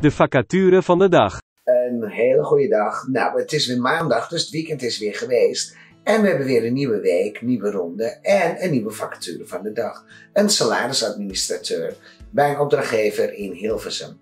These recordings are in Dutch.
De vacature van de dag. Een hele goede dag. Nou, het is weer maandag, dus het weekend is weer geweest. En we hebben weer een nieuwe week, nieuwe ronde en een nieuwe vacature van de dag. Een salarisadministrateur bij een opdrachtgever in Hilversum.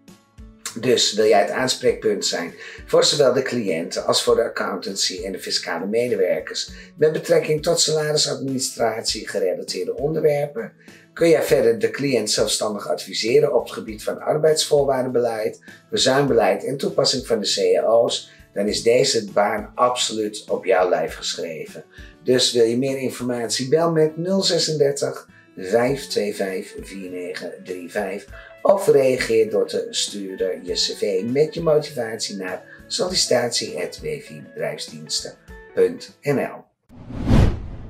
Dus wil jij het aanspreekpunt zijn voor zowel de cliënten als voor de accountancy en de fiscale medewerkers met betrekking tot salarisadministratie gerelateerde onderwerpen? Kun jij verder de cliënt zelfstandig adviseren op het gebied van arbeidsvoorwaardenbeleid, bezuinbeleid en toepassing van de cao's? Dan is deze baan absoluut op jouw lijf geschreven. Dus wil je meer informatie? Bel met 036 525 4935 of reageer door te sturen je cv met je motivatie naar sollicitatie.wvbedrijfsdiensten.nl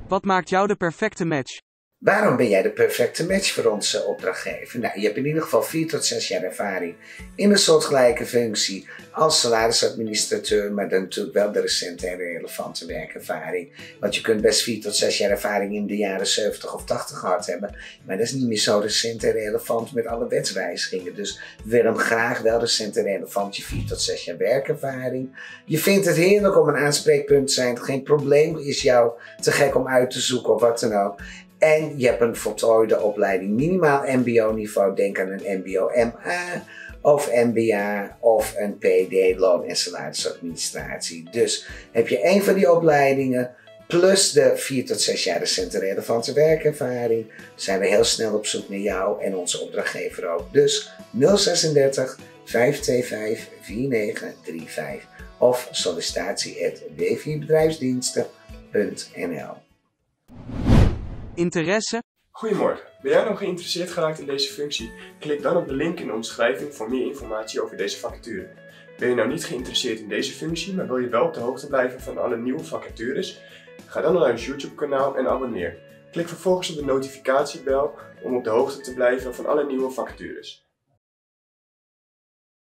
Wat maakt jou de perfecte match? Waarom ben jij de perfecte match voor onze opdrachtgever? Nou, je hebt in ieder geval 4 tot 6 jaar ervaring in een soortgelijke functie als salarisadministrateur, maar dan natuurlijk wel de recente en relevante werkervaring. Want je kunt best 4 tot 6 jaar ervaring in de jaren 70 of 80 gehad hebben, maar dat is niet meer zo recent en relevant met alle wetswijzigingen. Dus we willen graag wel recent en relevant je 4 tot 6 jaar werkervaring. Je vindt het heerlijk om een aanspreekpunt te zijn, geen probleem is jou te gek om uit te zoeken of wat dan ook. En je hebt een voltooide opleiding minimaal mbo-niveau. Denk aan een mbo-MA of MBA of een PD, loon- en salarisadministratie. Dus heb je een van die opleidingen plus de 4 tot 6 jaar recente relevante werkervaring, zijn we heel snel op zoek naar jou en onze opdrachtgever ook. Dus 036 525 4935 of sollicitatie.w4bedrijfsdiensten.nl Interesse? Goedemorgen. Ben jij nog geïnteresseerd geraakt in deze functie? Klik dan op de link in de omschrijving voor meer informatie over deze vacature. Ben je nou niet geïnteresseerd in deze functie, maar wil je wel op de hoogte blijven van alle nieuwe vacatures? Ga dan naar ons YouTube kanaal en abonneer. Klik vervolgens op de notificatiebel om op de hoogte te blijven van alle nieuwe vacatures.